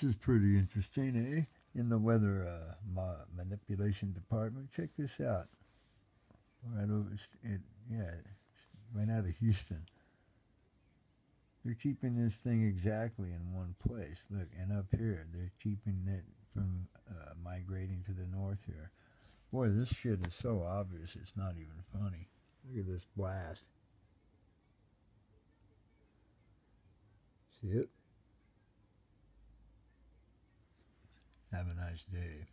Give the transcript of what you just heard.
This is pretty interesting, eh? In the weather uh, ma- manipulation department. Check this out. Right over, it, yeah, right out of Houston. They're keeping this thing exactly in one place. Look, and up here, they're keeping it from uh, migrating to the north here. Boy, this shit is so obvious, it's not even funny. Look at this blast. See it? Have a nice day.